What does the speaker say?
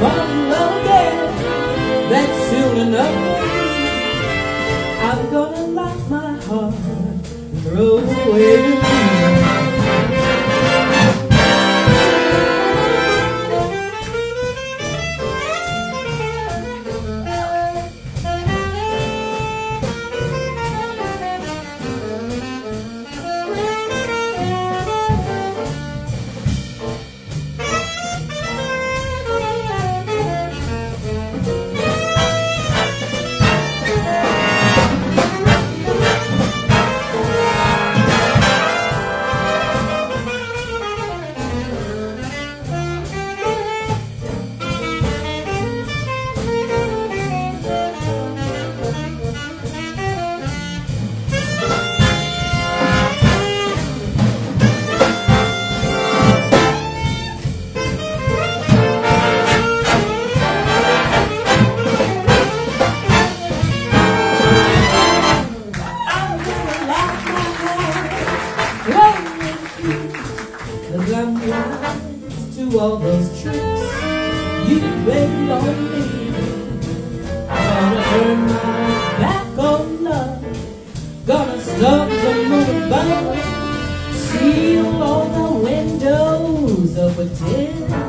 In love again, that's soon enough. I'm gonna lock my heart throw away the key. Cause I'm wise to all those tricks. You played on me. Gonna turn my back on love, gonna stop the moon above, seal all the windows of a tin,